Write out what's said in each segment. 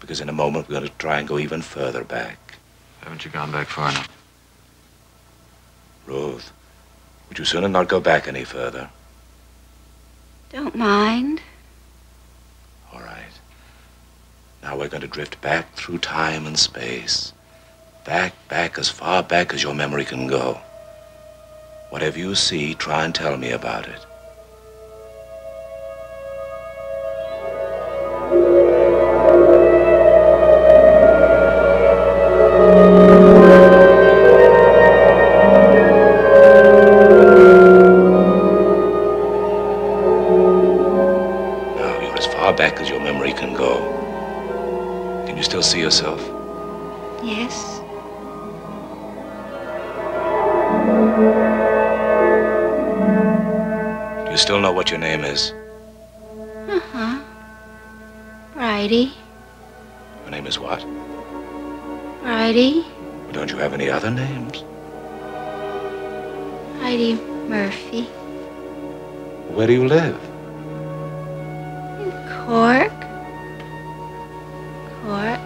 Because in a moment we're going to try and go even further back. Haven't you gone back far enough? Ruth, would you sooner not go back any further? Don't mind. All right. Now we're going to drift back through time and space. Back, back, as far back as your memory can go. Whatever you see, try and tell me about it. As far back as your memory can go. Can you still see yourself? Yes. Do you still know what your name is? Uh-huh. Bridey. Your name is what? Bridey. Don't you have any other names? Bridey Murphy. Where do you live? Cork. Cork.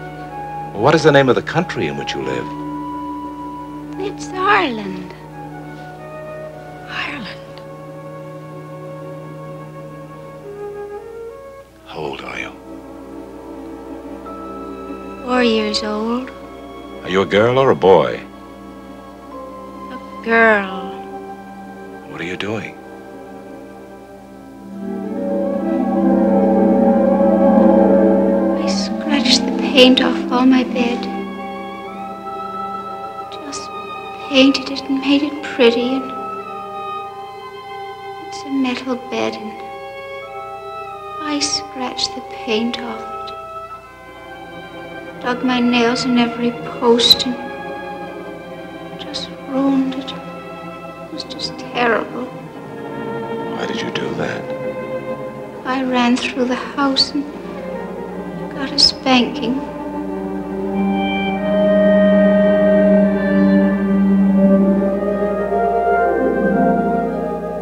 What is the name of the country in which you live? It's Ireland. Ireland. How old are you? Four years old. Are you a girl or a boy? A girl. What are you doing? Paint off all my bed. Just painted it and made it pretty and it's a metal bed and I scratched the paint off it. Dug my nails in every post and just ruined it. It was just terrible. Why did you do that? I ran through the house and got a spanking.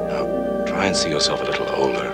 Now, try and see yourself a little older.